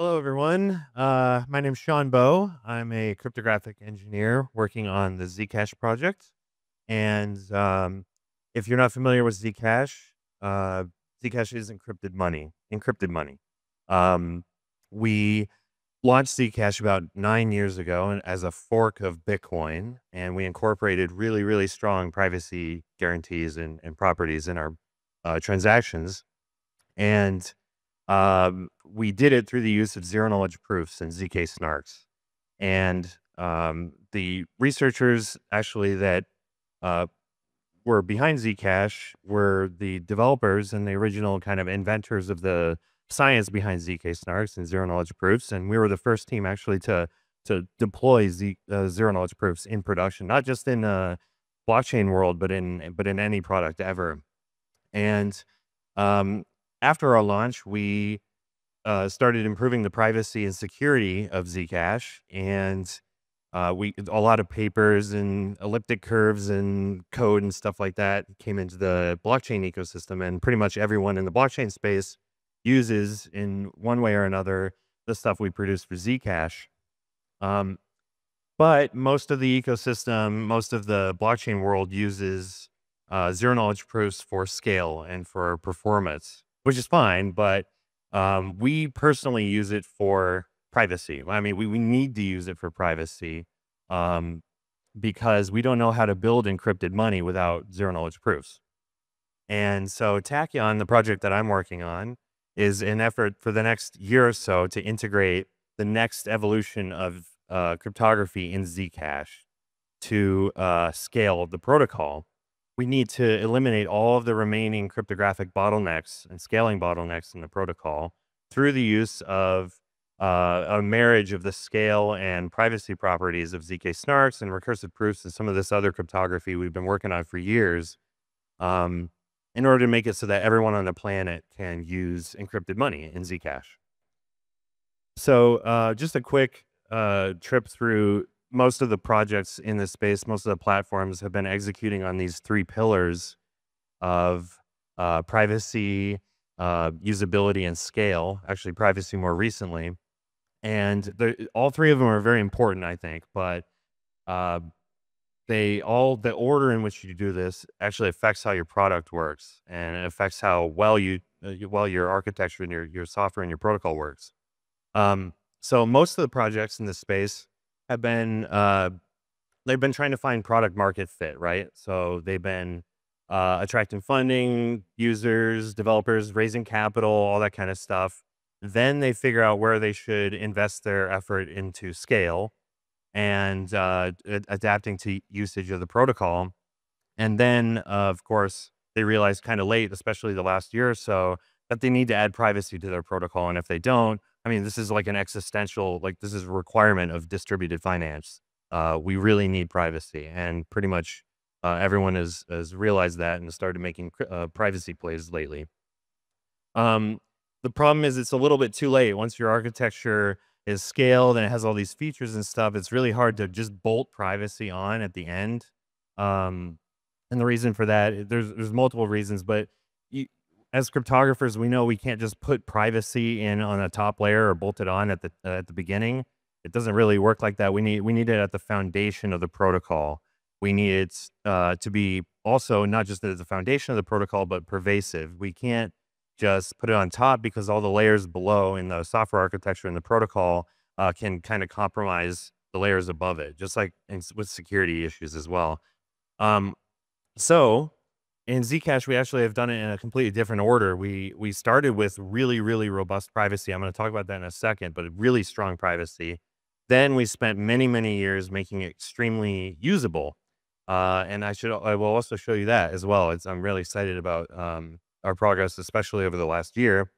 Hello, everyone. Uh, my name's Sean Bowe. I'm a cryptographic engineer working on the Zcash project. And um, if you're not familiar with Zcash, uh, Zcash is encrypted money. Encrypted money. Um, we launched Zcash about nine years ago as a fork of Bitcoin, and we incorporated really, really strong privacy guarantees and, and properties in our uh, transactions. And um, we did it through the use of zero knowledge proofs and ZK snarks. And um, the researchers actually that uh, were behind Zcash were the developers and the original kind of inventors of the science behind ZK snarks and zero knowledge proofs. And we were the first team actually to to deploy Z, uh, zero knowledge proofs in production, not just in a blockchain world, but in but in any product ever. And um, after our launch, we uh, started improving the privacy and security of Zcash, and uh, we a lot of papers and elliptic curves and code and stuff like that came into the blockchain ecosystem, and pretty much everyone in the blockchain space uses in one way or another the stuff we produce for Zcash. Um, but most of the ecosystem, most of the blockchain world uses uh, zero knowledge proofs for scale and for performance, which is fine. But um, we personally use it for privacy. I mean, we, we need to use it for privacy um, because we don't know how to build encrypted money without zero knowledge proofs. And so Tachyon, the project that I'm working on, is an effort for the next year or so to integrate the next evolution of uh, cryptography in Zcash to uh, scale the protocol. We need to eliminate all of the remaining cryptographic bottlenecks and scaling bottlenecks in the protocol through the use of uh, a marriage of the scale and privacy properties of ZK snarks and recursive proofs and some of this other cryptography we've been working on for years. Um, in order to make it so that everyone on the planet can use encrypted money in Zcash. So, uh, just a quick uh, trip through most of the projects in this space, most of the platforms have been executing on these three pillars of uh, privacy, uh, usability, and scale. Actually, privacy more recently. And all three of them are very important, I think. But uh, they all the order in which you do this actually affects how your product works and it affects how well you uh, well your architecture and your your software and your protocol works. Um, so most of the projects in this space have been uh, they've been trying to find product market fit, right? So they've been uh, attracting funding, users, developers, raising capital, all that kind of stuff. Then they figure out where they should invest their effort into scale and uh, adapting to usage of the protocol. And then, uh, of course, they realized kind of late, especially the last year or so, that they need to add privacy to their protocol. And if they don't, I mean, this is like an existential, like this is a requirement of distributed finance. Uh, we really need privacy, and pretty much uh, everyone has has realized that and started making uh, privacy plays lately. Um, the problem is it's a little bit too late. Once your architecture is scaled and it has all these features and stuff, it's really hard to just bolt privacy on at the end. Um, and the reason for that, there's there's multiple reasons, but as cryptographers, we know we can't just put privacy in on a top layer or bolt it on at the uh, at the beginning. It doesn't really work like that. We need we need it at the foundation of the protocol. We need it uh, to be also not just at the foundation of the protocol, but pervasive. We can't just put it on top because all the layers below in the software architecture and the protocol uh, can kind of compromise the layers above it, just like with security issues as well. Um, so in Zcash, we actually have done it in a completely different order. We we started with really really robust privacy. I'm going to talk about that in a second, but really strong privacy. Then we spent many many years making it extremely usable, uh, and I should I will also show you that as well. It's, I'm really excited about um, our progress, especially over the last year.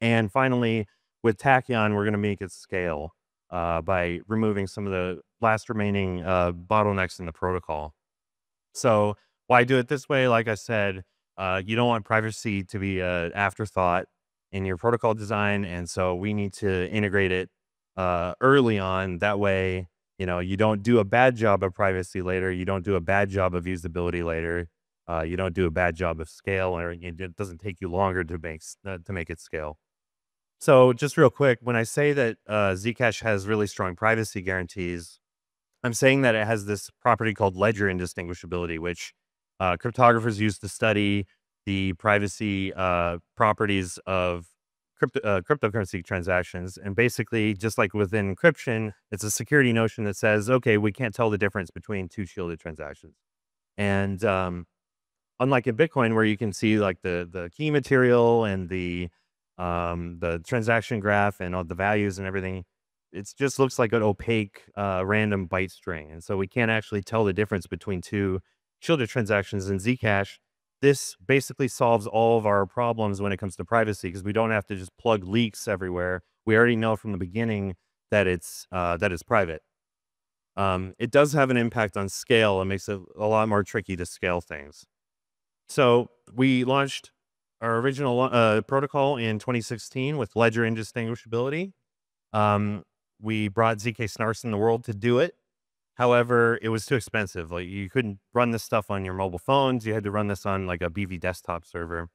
And finally, with Tachyon, we're going to make it scale uh, by removing some of the last remaining uh, bottlenecks in the protocol. So why do it this way? Like I said, uh, you don't want privacy to be an afterthought in your protocol design, and so we need to integrate it uh, early on. That way, you know, you don't do a bad job of privacy later. You don't do a bad job of usability later uh, you don't do a bad job of scale, or it doesn't take you longer to make uh, to make it scale. So just real quick, when I say that uh, Zcash has really strong privacy guarantees, I'm saying that it has this property called ledger indistinguishability, which uh, cryptographers use to study the privacy uh, properties of crypto, uh, cryptocurrency transactions. And basically, just like within encryption, it's a security notion that says, okay, we can't tell the difference between two shielded transactions. And um, unlike in Bitcoin, where you can see like the the key material and the um, the transaction graph and all the values and everything, it just looks like an opaque uh, random byte string. And so we can't actually tell the difference between two shielded transactions in Zcash. This basically solves all of our problems when it comes to privacy because we don't have to just plug leaks everywhere. We already know from the beginning that it's uh, that it's private. Um, it does have an impact on scale. It makes it a lot more tricky to scale things. So we launched our original uh, protocol in 2016 with ledger indistinguishability. Um, we brought ZK Snarks in the world to do it. However, it was too expensive. Like you couldn't run this stuff on your mobile phones. You had to run this on like a BV desktop server.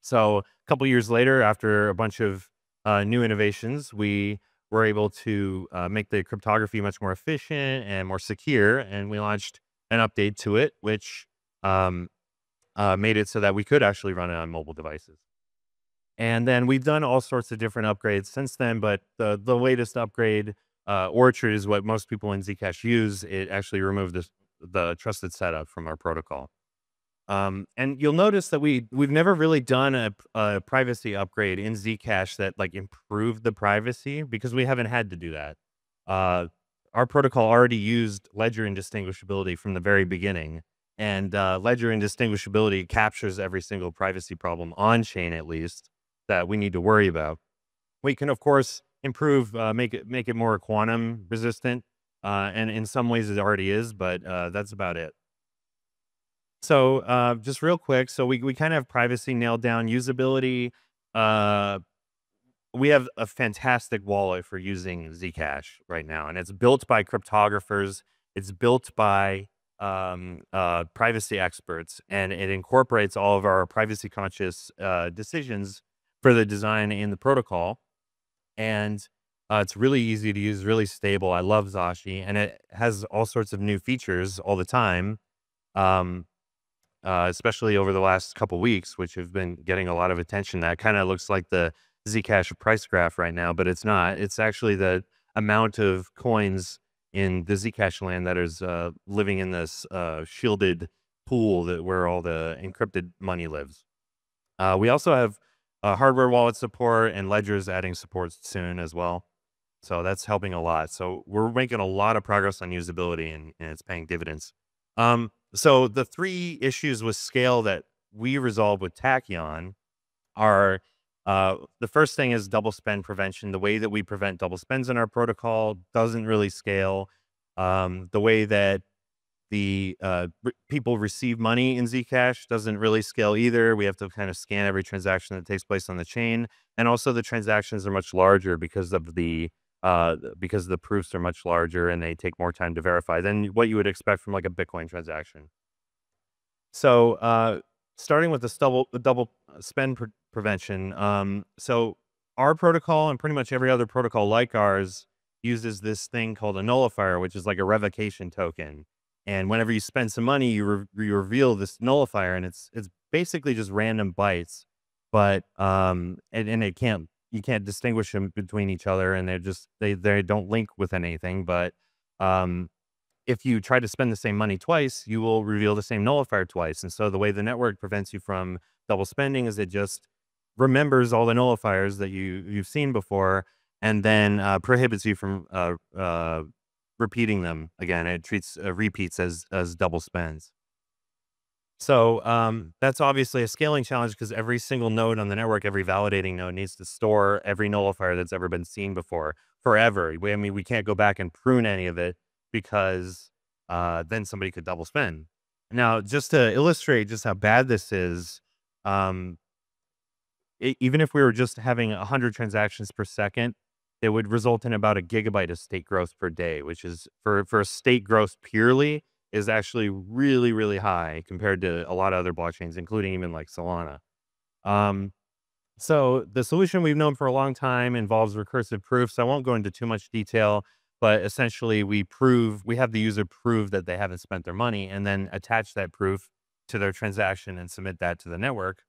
So a couple years later, after a bunch of uh, new innovations, we were able to uh, make the cryptography much more efficient and more secure. And we launched an update to it, which um, uh, made it so that we could actually run it on mobile devices. And then we've done all sorts of different upgrades since then, but the the latest upgrade, uh, Orchard is what most people in Zcash use. It actually removed the the trusted setup from our protocol. Um, and you'll notice that we we've never really done a, a privacy upgrade in Zcash that like improved the privacy because we haven't had to do that. Uh, our protocol already used ledger indistinguishability from the very beginning, and uh, ledger indistinguishability captures every single privacy problem on chain, at least that we need to worry about. We can, of course, improve, uh, make it make it more quantum resistant, uh, and in some ways it already is, but uh, that's about it. So, uh, just real quick, so we we kind of have privacy nailed down, usability. Uh, we have a fantastic wallet for using Zcash right now, and it's built by cryptographers. It's built by um, uh, privacy experts, and it incorporates all of our privacy conscious uh, decisions for the design and the protocol. And uh, it's really easy to use, really stable. I love Zashi, and it has all sorts of new features all the time. Um, uh, especially over the last couple weeks, which have been getting a lot of attention. That kind of looks like the Zcash price graph right now, but it's not. It's actually the amount of coins in the Zcash land that is uh, living in this uh, shielded pool that where all the encrypted money lives. Uh, we also have uh, hardware wallet support and Ledger's adding support soon as well. So that's helping a lot. So we're making a lot of progress on usability and, and it's paying dividends. Um, so the three issues with scale that we resolve with Tachyon are uh, the first thing is double spend prevention. The way that we prevent double spends in our protocol doesn't really scale. Um, the way that the uh, re- people receive money in Zcash doesn't really scale either. We have to kind of scan every transaction that takes place on the chain, and also the transactions are much larger because of the uh, because the proofs are much larger and they take more time to verify than what you would expect from like a Bitcoin transaction. So, uh, starting with the double double spend pre- prevention. Um, so our protocol and pretty much every other protocol like ours uses this thing called a nullifier, which is like a revocation token. And whenever you spend some money, you, re- you reveal this nullifier, and it's it's basically just random bytes, but um, and, and it can't you can't distinguish them between each other, and they're just they they don't link with anything. But um, if you try to spend the same money twice, you will reveal the same nullifier twice. And so the way the network prevents you from double spending is it just remembers all the nullifiers that you you've seen before and then uh, prohibits you from uh, uh, repeating them again. It treats uh, repeats as as double spends. So um, that's obviously a scaling challenge because every single node on the network, every validating node needs to store every nullifier that's ever been seen before forever. We, I mean, we can't go back and prune any of it because uh, then somebody could double spend. Now, just to illustrate just how bad this is, um, e- even if we were just having 100 transactions per second, it would result in about a gigabyte of state growth per day, which is for for state growth purely is actually really really high compared to a lot of other blockchains, including even like Solana. Um, So the solution we've known for a long time involves recursive proof. So I won't go into too much detail, but essentially we prove, we have the user prove that they haven't spent their money and then attach that proof to their transaction and submit that to the network.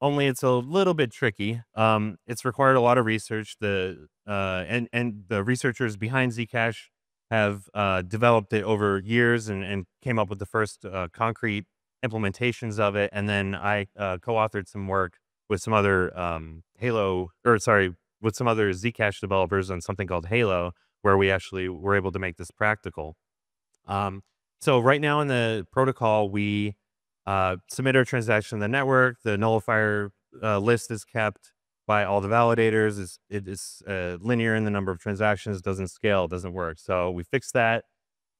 Only it's a little bit tricky. Um, it's required a lot of research. The uh, and and the researchers behind Zcash have uh, developed it over years and, and came up with the first uh, concrete implementations of it. And then I uh, co-authored some work with some other um, Halo, or sorry, with some other Zcash developers on something called Halo, where we actually were able to make this practical. Um, so right now in the protocol, we uh, submit our transaction to the network. The nullifier uh, list is kept by all the validators. It's, it is uh, linear in the number of transactions, doesn't scale, doesn't work. So we fix that.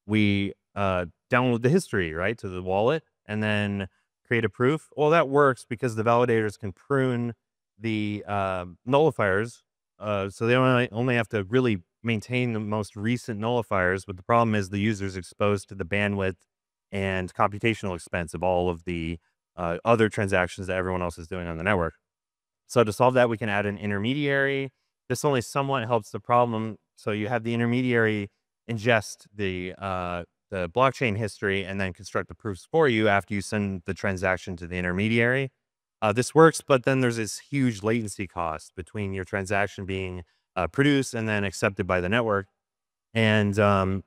We uh, download the history, right, to the wallet and then create a proof. Well, that works because the validators can prune the uh, nullifiers. Uh, so they only, only have to really maintain the most recent nullifiers. But the problem is the user is exposed to the bandwidth and computational expense of all of the uh, other transactions that everyone else is doing on the network. So to solve that, we can add an intermediary. This only somewhat helps the problem. So you have the intermediary ingest the uh, the blockchain history and then construct the proofs for you after you send the transaction to the intermediary. Uh, this works, but then there's this huge latency cost between your transaction being uh, produced and then accepted by the network, and um,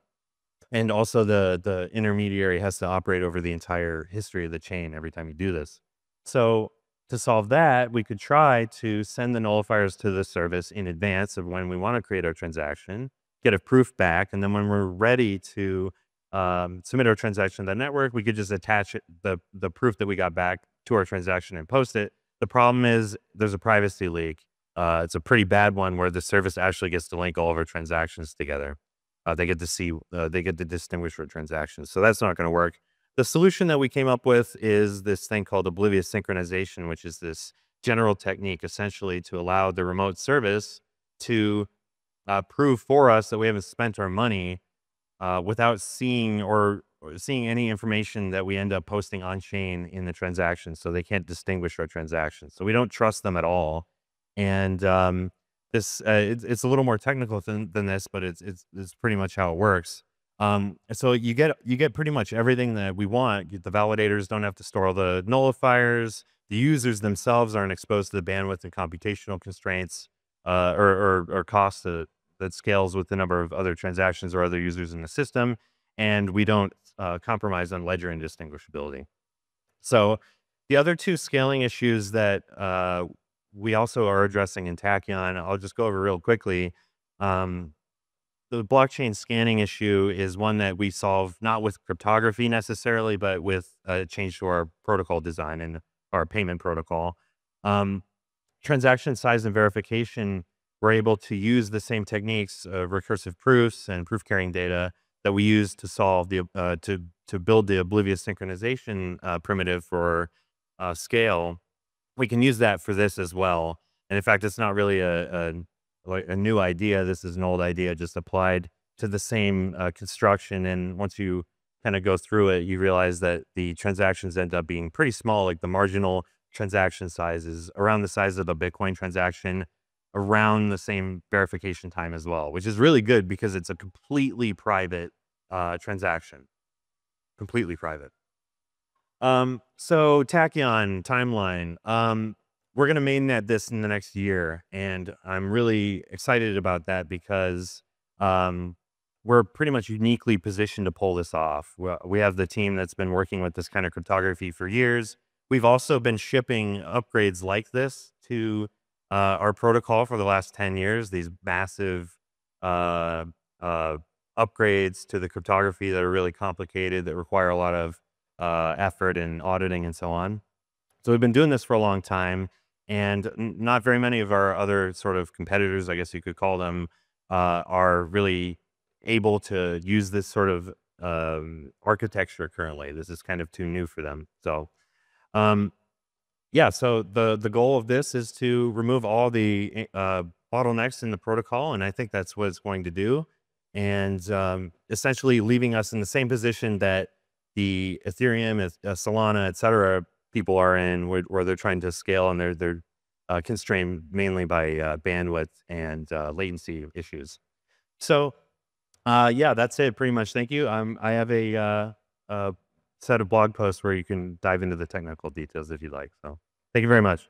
and also the the intermediary has to operate over the entire history of the chain every time you do this. So to solve that, we could try to send the nullifiers to the service in advance of when we want to create our transaction, get a proof back, and then when we're ready to um, submit our transaction to the network, we could just attach it, the the proof that we got back to our transaction and post it. The problem is there's a privacy leak. Uh, it's a pretty bad one where the service actually gets to link all of our transactions together. Uh, they get to see, uh, they get to distinguish our transactions. So that's not going to work. The solution that we came up with is this thing called oblivious synchronization, which is this general technique essentially to allow the remote service to uh, prove for us that we haven't spent our money uh, without seeing or, or seeing any information that we end up posting on chain in the transaction. So they can't distinguish our transactions. So we don't trust them at all. And um, this uh, it's, it's a little more technical than, than this, but it's, it's it's pretty much how it works. Um, so you get you get pretty much everything that we want. The validators don't have to store all the nullifiers. The users themselves aren't exposed to the bandwidth and computational constraints uh, or, or, or costs that, that scales with the number of other transactions or other users in the system. And we don't uh, compromise on ledger indistinguishability. So the other two scaling issues that uh, we also are addressing in Tachyon, I'll just go over real quickly. Um, the blockchain scanning issue is one that we solve not with cryptography necessarily, but with a change to our protocol design and our payment protocol. Um, transaction size and verification, we're able to use the same techniques of recursive proofs and proof carrying data that we use to solve the uh, to to build the oblivious synchronization uh, primitive for uh, scale. We can use that for this as well. And in fact, it's not really a, a a new idea. This is an old idea just applied to the same uh, construction. And once you kind of go through it, you realize that the transactions end up being pretty small. Like the marginal transaction size is around the size of a Bitcoin transaction, around the same verification time as well, which is really good because it's a completely private uh, transaction, completely private. Um, so Tachyon timeline. Um, we're going to mainnet this in the next year. And I'm really excited about that because um, we're pretty much uniquely positioned to pull this off. We have the team that's been working with this kind of cryptography for years. We've also been shipping upgrades like this to uh, our protocol for the last 10 years, these massive uh, uh, upgrades to the cryptography that are really complicated, that require a lot of uh, effort and auditing and so on. So we've been doing this for a long time and not very many of our other sort of competitors, I guess you could call them, uh, are really able to use this sort of um, architecture currently. This is kind of too new for them. So, um, yeah. So the the goal of this is to remove all the eh, uh, bottlenecks in the protocol, and I think that's what it's going to do, and um, essentially leaving us in the same position that the Ethereum, uh, Solana, et cetera, people are in where, where they're trying to scale and they're they're uh, constrained mainly by uh, bandwidth and uh, latency issues. So, uh, yeah, that's it pretty much. Thank you. Um, I have a, a set of blog posts where you can dive into the technical details if you'd like. So, thank you very much.